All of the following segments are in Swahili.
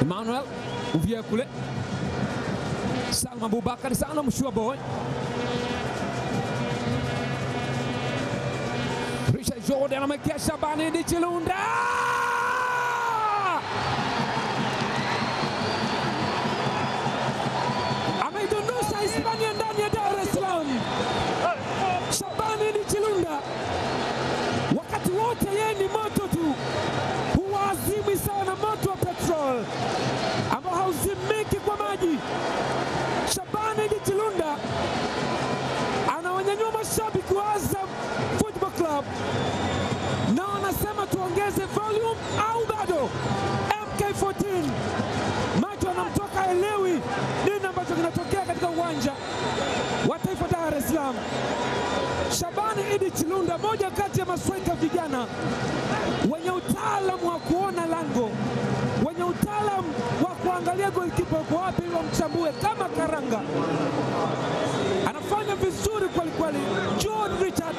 Emmanuel uvie kule, Salma Abubakar sana mshua boy Richard Jordan amekea Shabani Idi Chilunda Moja kati ya masweka vijana wenye utaalamu wa kuona lango, wenye utaalamu wa kuangalia golikipa uko wapi ili wamchambue kama karanga. Anafanya vizuri kwelikweli. John Richard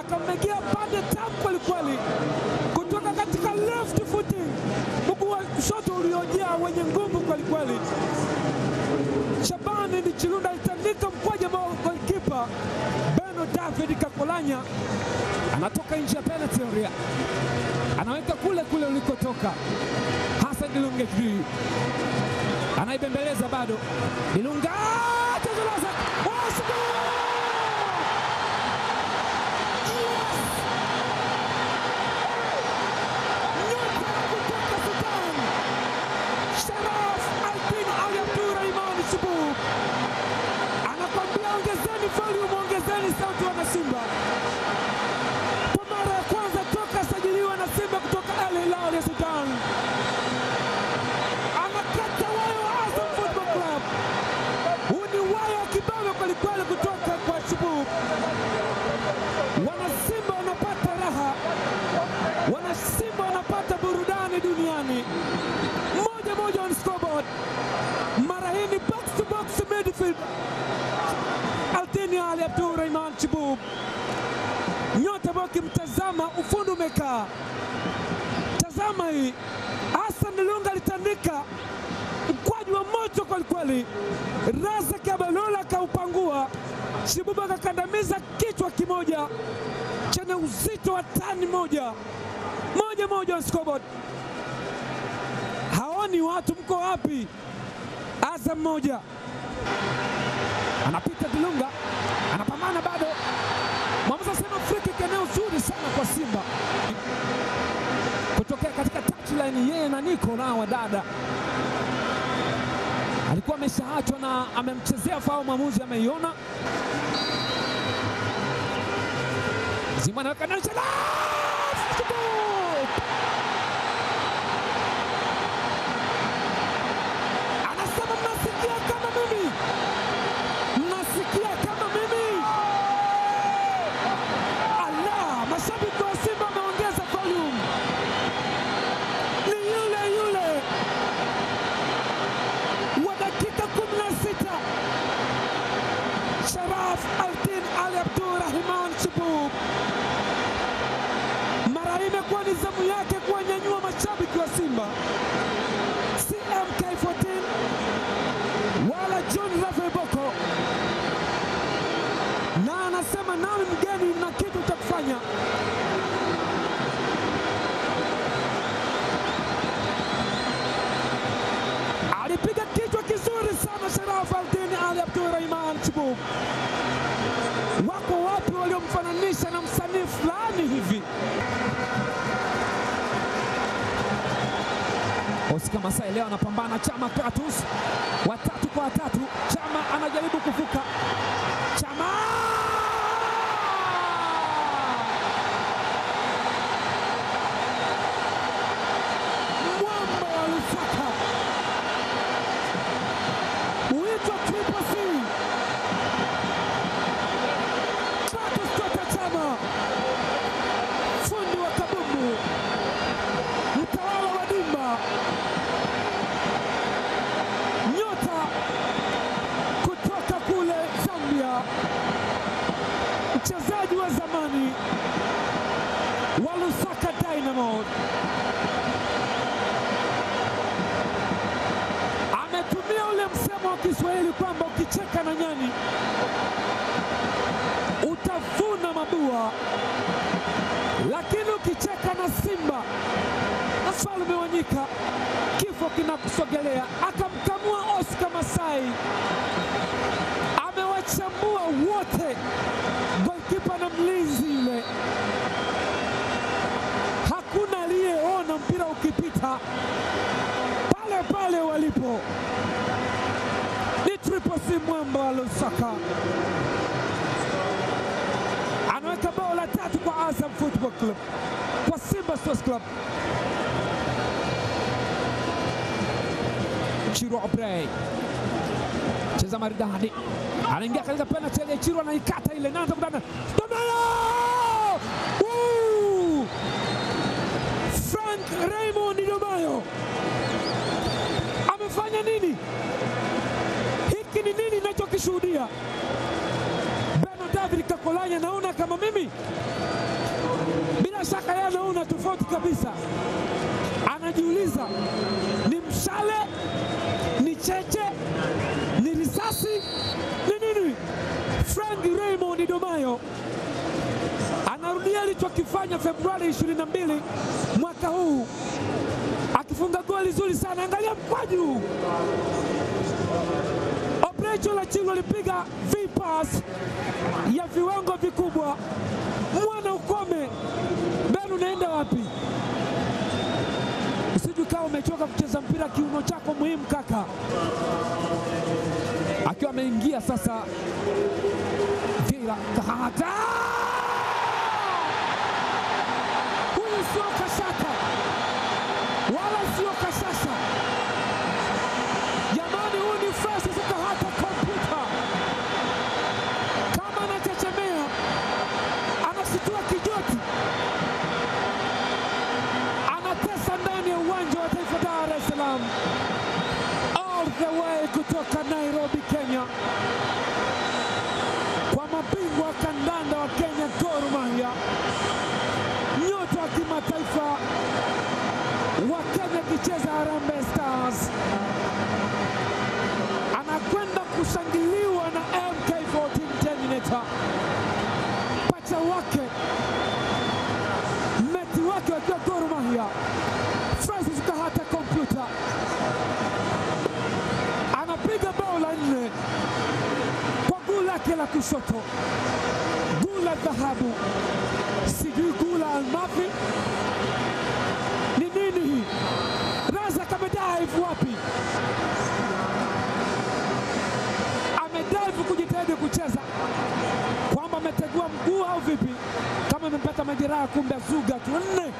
akamegea pande tamu kwelikweli kutoka katika left foot, mguu wa kushoto uliojaa wenye nguvu kwelikweli. Shabani ni Chilunda alitandika mkwaju Kakolanya anatoka nje ya penalty area, anaweka kule kule ulikotoka. Hassan Dilunga Juu anaibembeleza bado, Dilunga wana Simba. Kwa mara ya kwanza toka sajiliwa na Simba kutoka Al Hilal ya Sudan, anakata wayo wa Azam Football Club. Huu ni wayo wa kibabe kutoka kwa Shubu. Wana Simba wanapata raha, wana Simba wanapata burudani duniani. Moja moja on scoreboard, mara hii ni box to box midfield. Altini Ali Abdurrahman Chibub, nyota ambao ukimtazama ufundi umekaa. Tazama hii, Hassan Lunga alitandika moto kwelikweli, Razak Abalola kaupangua, Shibuba kakandamiza kichwa kimoja chenye uzito wa tani moja moja moja on scoreboard. Haoni watu, mko wapi? Azam moja anapita Dilunga, anapambana bado. Mwamuzi asema zuri sana kwa Simba kutokea katika touchline, yeye na Niko nao wadada alikuwa ameshaachwa na amemchezea fao, mwamuzi ameiona. Zimana anaweka ndani Sharaf! anasema mnasikia kama mimi, mnasikia kama mimi. Allah, mashabiki wa Simba wameongeza volume, ni yule yule wa dakika 16 Sharaf Aldin Ali Abdurrahman Chibub. Mara hii imekuwa ni zamu yake kuwanyanyua mashabiki wa Simba, si MK14 wala John Rafael Boko, na anasema nawe mgeni na kitu cha kufanya. Alipiga kichwa kizuri sana Sharaf Aldini Ali Abdurrahman Chibub. Oscar Masai leo anapambana Chama Kratus, watatu kwa watatu. Chama anajaribu kuvuka. Chama mwamba wa Lusaka huitwa Triple C. Kratos Tota Chama, fundi wa kabumbu, mtawala wa dimba, nyota kutoka kule Zambia Kiswahili kwamba ukicheka na nyani utavuna mabua, lakini ukicheka na simba Mfalme wa nyika, kifo kinakusogelea. Akamkamua Oscar Masai, amewachambua wote, golikipa na mlinzi yule, hakuna aliyeona mpira ukipita. Pale pale walipo. C mwamba wa Lusaka anaweka bao la tatu kwa Azam Football Club, kwa Simba Sports Club. Chiro Obrey cheza maridadi, anaingia katika penalty ile. Chiro anaikata ile, naanza kudana Domayo! Frank Raymond Domayo amefanya nini? Hiki ni nini ninachokishuhudia? Beno David Kakolanya, naona kama mimi, bila shaka yeye anaona tofauti kabisa. Anajiuliza, ni mshale, ni cheche, ni risasi, ni nini? Frank Raymond Domayo anarudia alichokifanya Februari 22 mwaka huu, akifunga goli zuri sana. Angalia mkwaju Oprecho la chini alipiga vipas ya viwango vikubwa. Mwana ukome, Benu unaenda wapi? Usiju umechoka kucheza mpira, kiuno chako muhimu kaka. Akiwa ameingia sasa, Vieira kahata, huyu sio kashata kutoka Nairobi, Kenya, kwa mabingwa wa kandanda wa Kenya, Gor Mahia, nyota wa kimataifa wa Kenya akicheza Harambee Stars. Anakwenda kushangiliwa na MK14 lake la kushoto, guu la dhahabu, sijui guu la almafi ni nini hii? Razak amedive wapi? amedive kujitahidi kucheza, kwamba ametegua mguu au vipi? Kama amepata majeraha, kumbe azuga tu nne